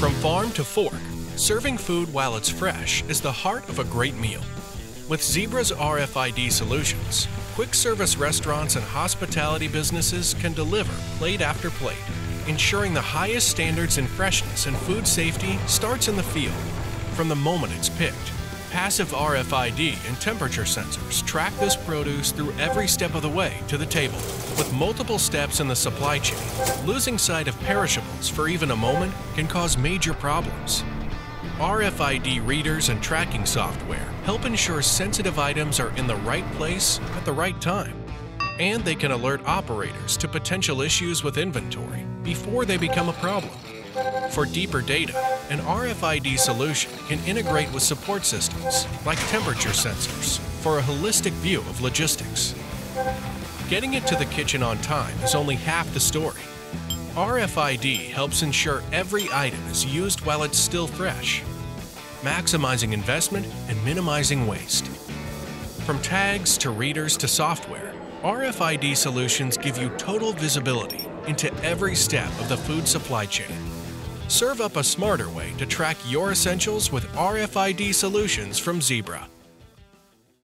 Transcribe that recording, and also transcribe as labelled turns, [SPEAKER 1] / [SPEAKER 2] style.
[SPEAKER 1] From farm to fork, serving food while it's fresh is the heart of a great meal. With Zebra's RFID solutions, quick service restaurants and hospitality businesses can deliver plate after plate, ensuring the highest standards in freshness and food safety starts in the field from the moment it's picked. Passive RFID and temperature sensors track this produce through every step of the way to the table. With multiple steps in the supply chain, losing sight of perishables for even a moment can cause major problems. RFID readers and tracking software help ensure sensitive items are in the right place at the right time. And they can alert operators to potential issues with inventory before they become a problem. For deeper data, an RFID solution can integrate with support systems like temperature sensors for a holistic view of logistics. Getting it to the kitchen on time is only half the story. RFID helps ensure every item is used while it's still fresh, maximizing investment and minimizing waste. From tags to readers to software, RFID solutions give you total visibility into every step of the food supply chain. Serve up a smarter way to track your essentials with RFID solutions from Zebra.